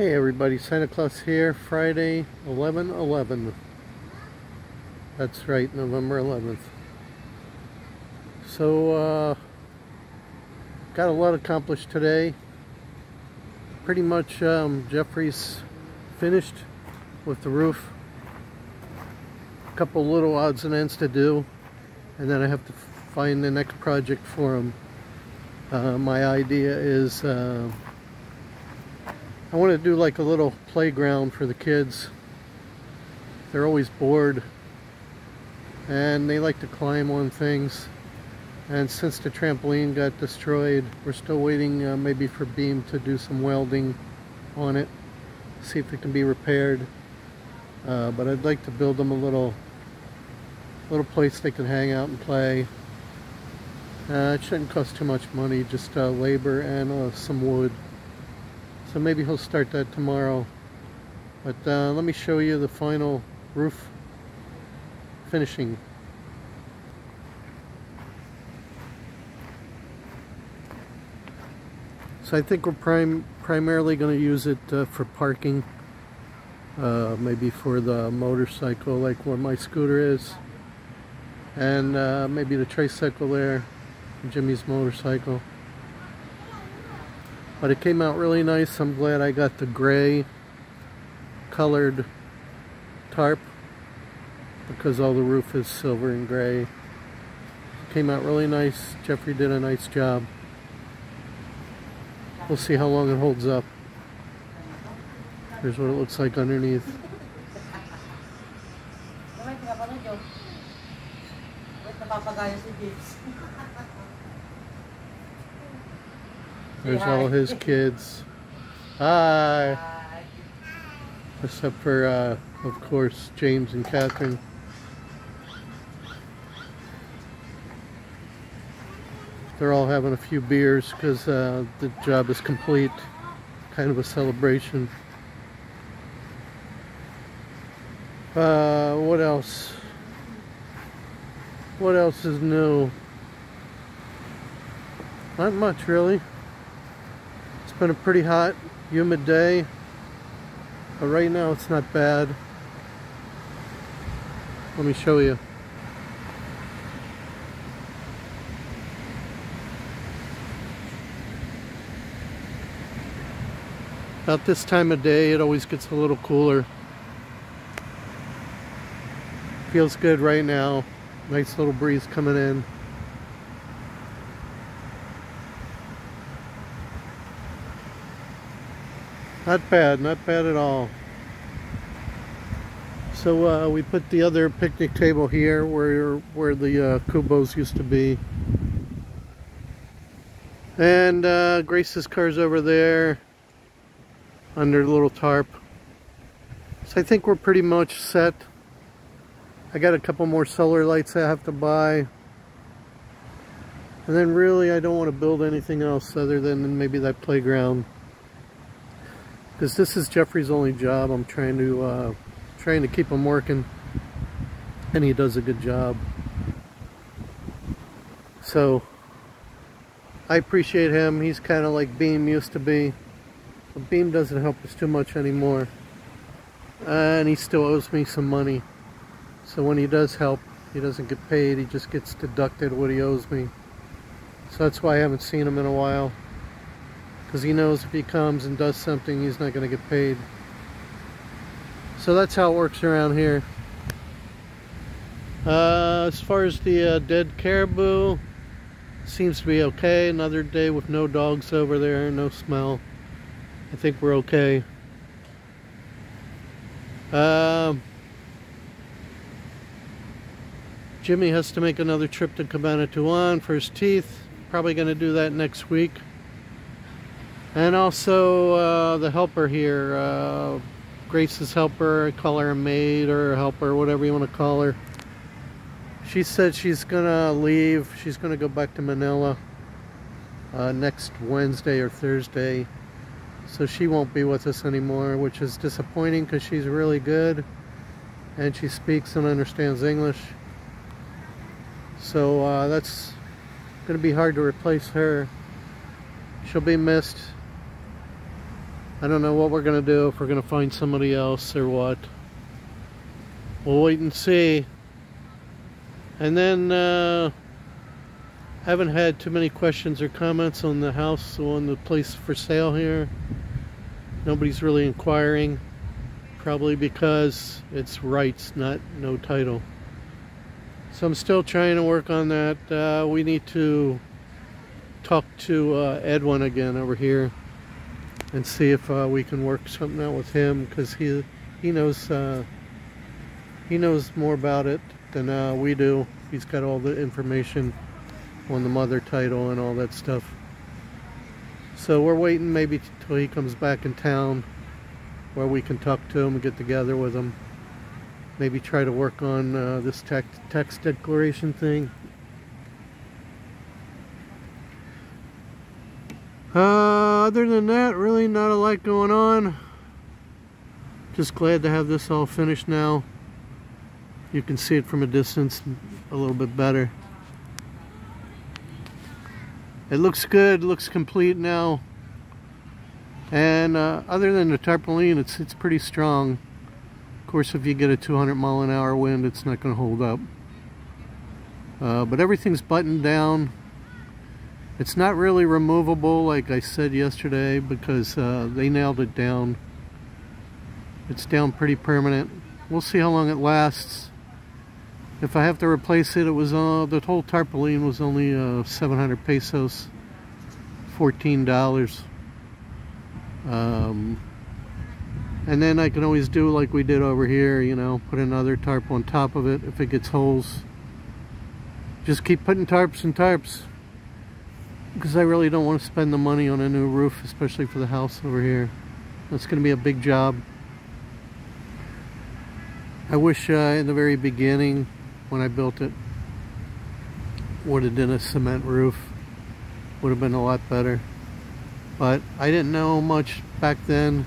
Hey everybody, Santa Claus here, Friday, 11-11. That's right, November 11th. So, uh, got a lot accomplished today. Pretty much um, Jeffrey's finished with the roof. A couple little odds and ends to do, and then I have to find the next project for him. Uh, my idea is uh, I want to do like a little playground for the kids. They're always bored and they like to climb on things. And since the trampoline got destroyed, we're still waiting uh, maybe for Beam to do some welding on it, see if it can be repaired. Uh, but I'd like to build them a little, little place they can hang out and play. Uh, it shouldn't cost too much money, just uh, labor and uh, some wood. So maybe he'll start that tomorrow. But uh, let me show you the final roof finishing. So I think we're prim primarily going to use it uh, for parking. Uh, maybe for the motorcycle like where my scooter is. And uh, maybe the tricycle there. Jimmy's motorcycle. But it came out really nice. I'm glad I got the gray colored tarp because all the roof is silver and gray. Came out really nice. Jeffrey did a nice job. We'll see how long it holds up. Here's what it looks like underneath. There's all his kids. Hi. Except for, uh, of course, James and Catherine. They're all having a few beers because uh, the job is complete. Kind of a celebration. Uh, what else? What else is new? Not much, really been a pretty hot, humid day. But right now it's not bad. Let me show you. About this time of day it always gets a little cooler. Feels good right now. Nice little breeze coming in. Not bad, not bad at all. So uh, we put the other picnic table here where where the uh, Kubos used to be. And uh, Grace's car's over there under the little tarp. So I think we're pretty much set. I got a couple more solar lights I have to buy. And then really I don't want to build anything else other than maybe that playground because this is Jeffrey's only job. I'm trying to uh, trying to keep him working, and he does a good job. So I appreciate him. He's kind of like Beam used to be. But Beam doesn't help us too much anymore, and he still owes me some money. So when he does help, he doesn't get paid. He just gets deducted what he owes me. So that's why I haven't seen him in a while because he knows if he comes and does something he's not going to get paid. So that's how it works around here. Uh, as far as the uh, dead caribou seems to be okay. Another day with no dogs over there no smell. I think we're okay. Uh, Jimmy has to make another trip to Cabanatuan for his teeth. Probably going to do that next week and also uh, the helper here, uh, Grace's helper, call her a maid or a helper, whatever you want to call her. She said she's gonna leave, she's gonna go back to Manila uh, next Wednesday or Thursday. So she won't be with us anymore, which is disappointing because she's really good and she speaks and understands English. So uh, that's going to be hard to replace her. She'll be missed I don't know what we're going to do, if we're going to find somebody else or what. We'll wait and see. And then, uh, haven't had too many questions or comments on the house, on the place for sale here. Nobody's really inquiring. Probably because it's rights, not no title. So I'm still trying to work on that. Uh, we need to talk to uh, Edwin again over here and see if uh, we can work something out with him because he he knows uh, he knows more about it than uh, we do. He's got all the information on the mother title and all that stuff. So we're waiting maybe till he comes back in town where we can talk to him and get together with him. Maybe try to work on uh, this tax, tax declaration thing. Uh, other than that, really not a lot going on. Just glad to have this all finished now. You can see it from a distance a little bit better. It looks good, looks complete now. And uh, other than the tarpaulin, it's, it's pretty strong. Of course, if you get a 200 mile an hour wind, it's not going to hold up. Uh, but everything's buttoned down. It's not really removable like I said yesterday because uh, they nailed it down. It's down pretty permanent. We'll see how long it lasts. If I have to replace it, it was uh, the whole tarpaulin was only uh, 700 pesos, $14. Um, and then I can always do like we did over here, you know, put another tarp on top of it if it gets holes. Just keep putting tarps and tarps because I really don't want to spend the money on a new roof, especially for the house over here. That's going to be a big job. I wish uh, in the very beginning, when I built it, would have done a cement roof. Would have been a lot better. But I didn't know much back then.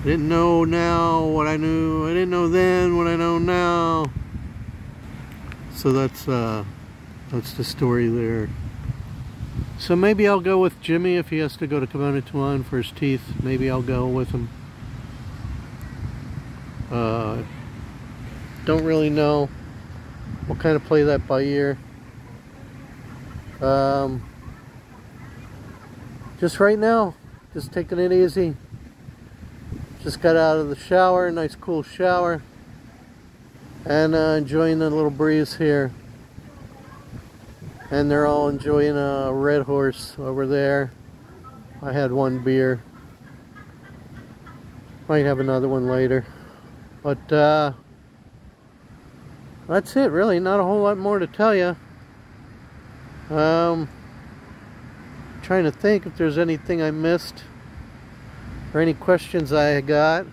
I didn't know now what I knew. I didn't know then what I know now. So that's uh, that's the story there. So maybe I'll go with Jimmy if he has to go to Cabanatuan for his teeth. Maybe I'll go with him. Uh, don't really know. We'll kind of play that by ear. Um, just right now, just taking it easy. Just got out of the shower, nice cool shower. And uh, enjoying the little breeze here and they're all enjoying a red horse over there. I had one beer. Might have another one later. But uh, that's it really. Not a whole lot more to tell you. Um, trying to think if there's anything I missed or any questions I got.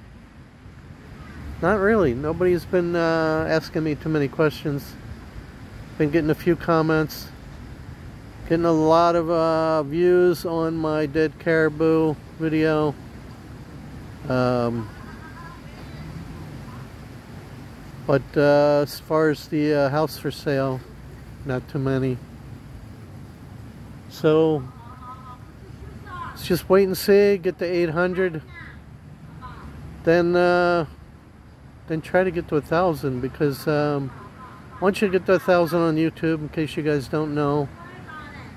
Not really. Nobody's been uh, asking me too many questions. Been getting a few comments. Getting a lot of uh, views on my dead caribou video. Um, but uh, as far as the uh, house for sale, not too many. So let's just wait and see. Get to 800, then uh, then try to get to a thousand because um, once you get to a thousand on YouTube, in case you guys don't know,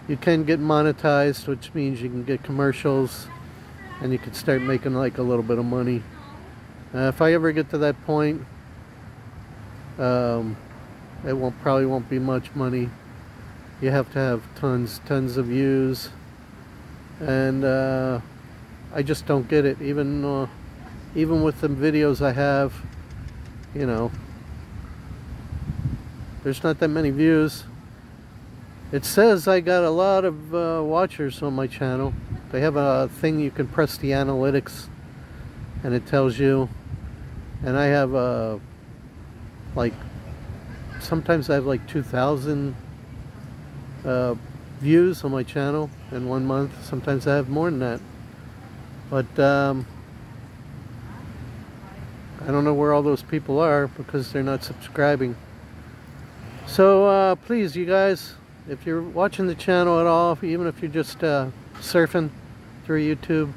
you can get monetized which means you can get commercials and you can start making like a little bit of money. Uh, if I ever get to that point um, it won't probably won't be much money. You have to have tons tons of views. And uh, I just don't get it. Even uh, even with the videos I have you know there's not that many views it says I got a lot of uh, watchers on my channel. They have a thing you can press the analytics and it tells you. And I have uh, like, sometimes I have like 2,000 uh, views on my channel in one month. Sometimes I have more than that. But um, I don't know where all those people are because they're not subscribing. So uh, please, you guys, if you're watching the channel at all, even if you're just uh, surfing through YouTube,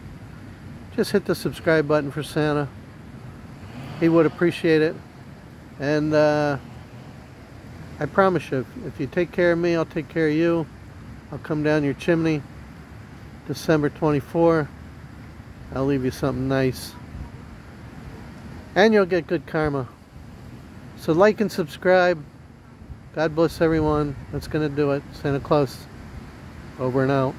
just hit the subscribe button for Santa. He would appreciate it. And uh, I promise you, if, you take care of me, I'll take care of you. I'll come down your chimney December 24. I'll leave you something nice. And you'll get good karma. So like and subscribe. God bless everyone. That's going to do it. Santa Claus over and out.